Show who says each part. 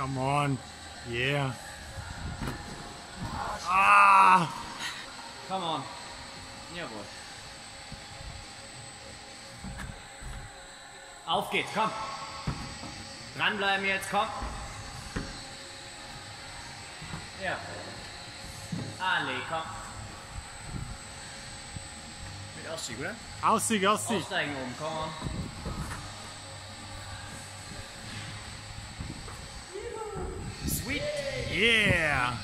Speaker 1: Come on. Yeah. Ah!
Speaker 2: Come on. Jawohl. Auf geht's, komm. Dranbleiben jetzt, komm. Ja. Ali, komm. Mit Ausstieg, oder?
Speaker 1: Ausstieg, Ausstieg.
Speaker 2: Aussteigen oben, komm on.
Speaker 1: Yeah!